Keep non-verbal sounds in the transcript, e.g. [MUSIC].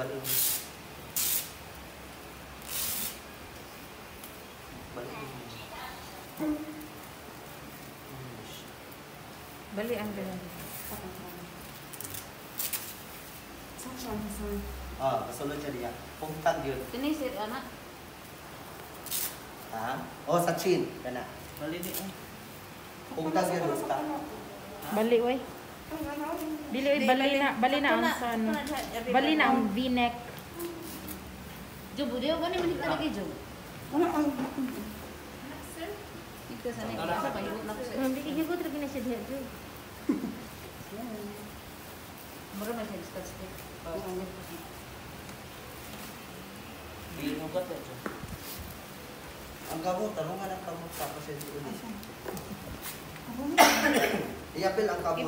Balik. Balik. Bali ang ganun. Saan siya? Saan? Ah, kasulod siya diya. Pungtag yun. Tinisir, anak. Ha? Oh, sa chin. Kana. Bali di eh. Pungtag yun. Basta. Bali, oy. Dili, bali na, bali na ang san. Bali na ang v-neck. Job, di ba ni manik talaga job? Ano ang... Ito sa nek, sa kayo na ko. Ang bigyan ko talaga na siya diya, Joy. [LAUGHS] Mura man siya scotch tape. Di mo ka to. Ang kamot, tanungan ang kamot sa pasyente ulit. Iya, pil ang kamot.